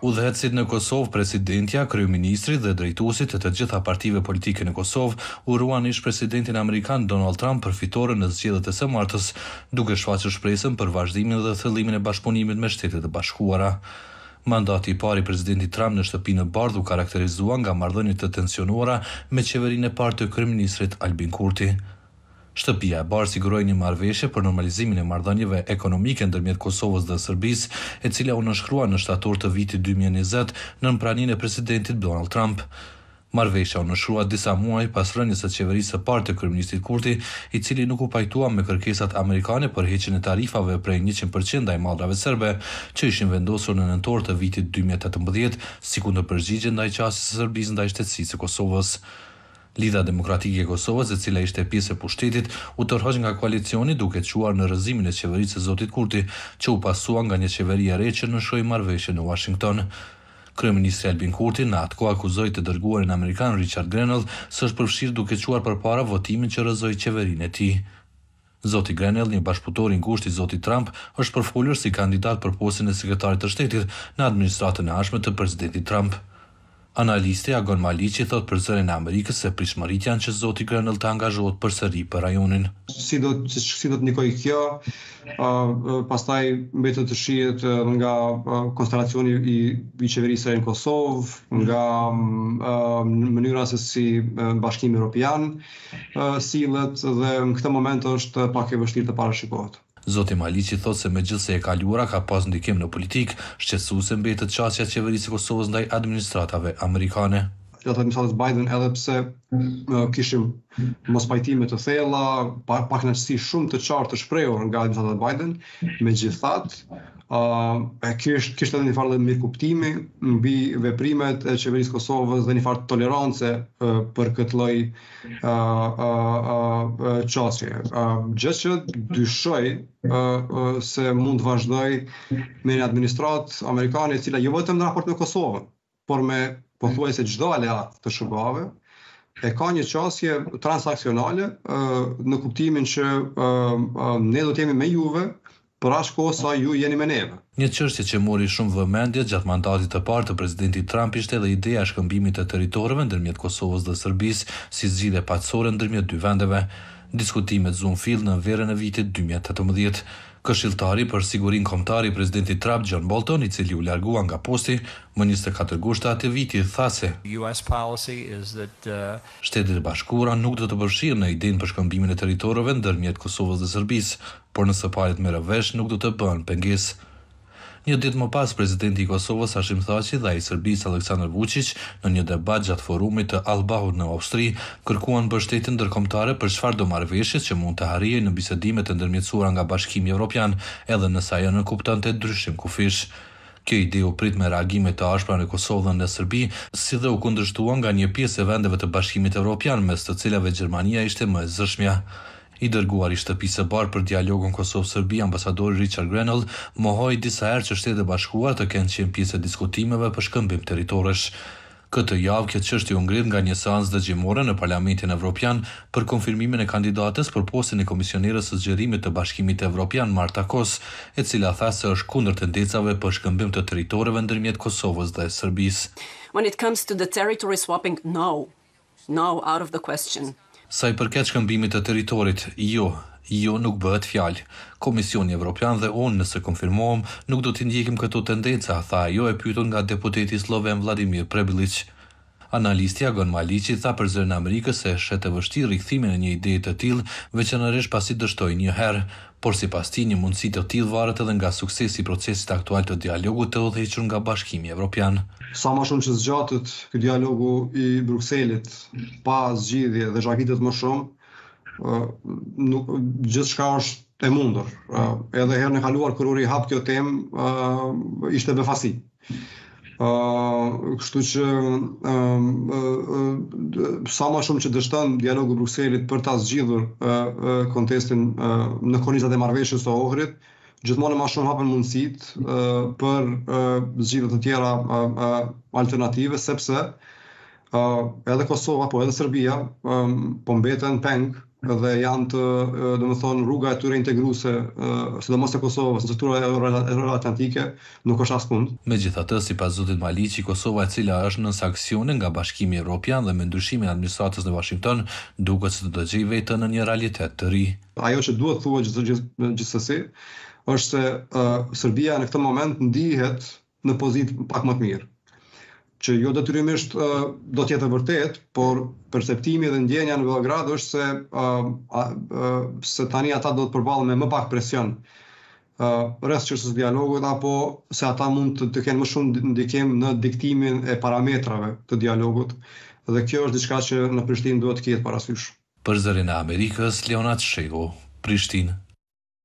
Udhëheqësit në Kosovë, presidentja, kryeministri dhe drejtuesit e të gjitha partive politike në Kosovë uruan ish-presidentin amerikan Donald Trump për fitoren në zgjedhjet e së martës, duke shfaqur shpresën për vazhdimin dhe thellimin e bashkëpunimit me Shtetet e Bashkuara. Mandati i parë i Presidentit Trump në Shtëpinë e Bardhë u karakterizua nga marrëdhënie të tensionuara me qeverinë e parë të kryeministrit Albin Kurti. Shtëpia e Bardhë siguroi një marrëveshje për normalizimin e marrëdhënieve ekonomike ndërmjet Kosovës dhe Serbisë, e cila u nënshkrua në shtator të vitit dy mijë e njëzet nën praninë e presidentit Donald Trump. Marrëveshja u nënshkrua disa muaj pas rënies së qeverisë së parë të kryeministrit Kurti, i cili nuk u pajtua me kërkesat amerikane për heqjen e tarifave prej njëqind për qind ndaj mallrave serbe që ishin vendosur në nëntor të vitit dy mijë e tetëmbëdhjetë si kundërpërgjigje ndaj qasjes së Serbisë ndaj shtetësisë së Kosovës. Lidhja Demokratike e Kosovës, e cila ishte pjesë e pushtetit, u tërhoq nga koalicioni, duke çuar në rrëzimin e qeverisë së zotit Kurti, që u pasua nga një qeveri e re që nënshkroi marrëveshjen në Uashington. Kryeministri Albin Kurti, në atë kohë akuzoi të dërguarin amerikan Richard Grenell se është përfshirë duke çuar përpara votimin që rrëzoi qeverinë e tij. Zoti Grenell, një bashkëpunëtor i ngushtë i zotit Trump, është përfolur si kandidat për postin e Sekretarit të Shtetit në administratën e ardhshme të Presidentit Trump. Analisti Agon Maliqi thotë për Zërin e Amerikës se pritshmëritë janë që zoti Grenell të angazhohet përsëri për rajonin. Si do si do të ndikojë kjo, pastaj mbetet të shihet nga konstelacioni i i qeverisë së re në Kosovë, nga mënyra se si Bashkimi Europian, sillet dhe në këtë moment është pak e vështirë të parashikohet. Zoti Maliqi thotë se megjithëse e kaluara ka pas ndikim në politikë, shqetësuese mbetet qasja e Qeverisë së Kosovës ndaj administratave amerikane. Gjatë administratës Biden edhe pse kishim mospajtime të thella, pakënaqësi shumë të qartë të shprehur nga administrata Biden, megjithatë, Kish, kishte edhe një farë dhe mirëkuptimi mbi veprimet e qeverisë Kosovës dhe një farë tolerance për këtë lloj qasje. Gjë që dyshoj se mund të vazhdojë me një administratë amerikane e cila jo vetëm në raport me Kosovën, por me pothuajse çdo aleat të SHBA-ve, e ka një qasje transaksionale në kuptimin që ne do të jemi me juve për aq kohë sa ju jeni me neve. Një çështje që mori shumë vëmendje gjatë mandatit të parë të Presidentit Trump ishte edhe ideja e shkëmbimit të territoreve ndërmjet Kosovës dhe Serbisë si zgjidhje paqësore ndërmjet dy vendeve. Diskutimet zunë fill në verën e vitit dy mijë e tetëmbëdhjetë. Këshilltari për Sigurinë Kombëtare i Presidentit Trump, John Bolton, i cili u largua nga posti më njëzet e katër gusht të atij viti, tha se, Shtetet e Bashkuara nuk do të përfshihen në idenë për shkëmbimin e territoreve ndërmjet Kosovës dhe Serbisë, por nëse palët merren vesh nuk do të bëhen pengesë. Një ditë më pas, presidenti i Kosovës, Hashim Thaçi dhe ai i Serbisë, Aleksandër Vuçiq, në një debat gjatë forumit të Alpbahut në Austri, kërkuan mbështetjen ndërkombëtare për çfarëdo marrëveshjes që mund të arrijej në bisedimet e ndërmjetësuara nga Bashkimi Evropian, edhe nëse ajo nënkuptonte ndryshim kufish. Kjo ide u prit me reagime të ashpra në Kosovë dhe në Serbi, si dhe u kundërshtua nga një pjesë e vendeve të Bashkimit Evropian, mes të cilave Gjermania ishte më e zëshmja. I dërguari i Shtëpisë së Bardhë për dialogun Kosovë-Serbi, ambasadori Richard Grenell, mohoi disa herë që Shtetet e Bashkuara të kenë qenë pjesë e diskutimeve për shkëmbim territoresh. Këtë javë, kjo çështje u ngrit nga një seancë dëgjimore në Parlamentin Evropian për konfirmimin e kandidates për postin e Komisioneres së Zgjerimit të Bashkimit Evropian, Marta Kos, e cila tha se është kundër tendencave për shkëmbim të territoreve ndërmjet Kosovës dhe Serbisë. When it comes to the territory swapping, no. No, out of the question. Sa i përket shkëmbimit të territorit, jo, jo nuk bëhet fjalë. Komisioni Evropian dhe unë, nëse konfirmohem, nuk do t'i ndjekim këto tendenca, tha ajo e pyetur nga deputeti slloven Vladimir Prebilliq. Analisti Agon Maliqi tha për Zërin e Amerikës se e sheh të vështirë rikthimin e një ideje të tillë, veçanërisht pasi dështoi një herë. Por sipas tij, një mundësi të tillë varet edhe nga suksesi i procesit aktual të dialogut të udhëhequr nga Bashkimi Evropian. Sa ma shumë që zgjatet ky dialogu i Brukselit pa zgjidhje dhe zhagitet më shumë, gjithçka është e mundur. Edhe herën e kaluar kur u rihap kjo temë, ishte befasi. kështu që sa ma shumë që dështon dialogu i Brukselit për ta zgjidhur kontestin në kornizat e marrëveshjes së Ohrit, gjithmonë e ma shumë hapen mundësitë për zgjidhje të tjera alternative sepse edhe Kosova, po edhe Serbia po mbeten peng dhe janë të, domethonë, rruga e tyre integruse, sidomos e Kosovës në struktura euroatlantike, nuk është askund. Megjithatë, sipas zotit Maliqi, Kosova e cila është nën sanksione nga Bashkimi Evropian dhe me ndryshimin e administratës në Washington, duket se do të gjejë veten në një realitet të ri. Ajo që duhet thuaj gjithsesi, është se Serbia në këtë moment ndihet në pozitë pak më të mirë. Që jo detyrimisht do të jetë e vërtetë, por perceptimi dhe ndjenja në Beograd është se se tani ata do të përballen me më pak presion rreth çështjes së dialogut apo se ata mund të, të kenë më shumë ndikim në diktimin e parametrave të dialogut dhe kjo është diçka që në Prishtinë duhet të ketë parasysh. Për Zërin e Amerikës, Leonat Shehu, Prishtinë.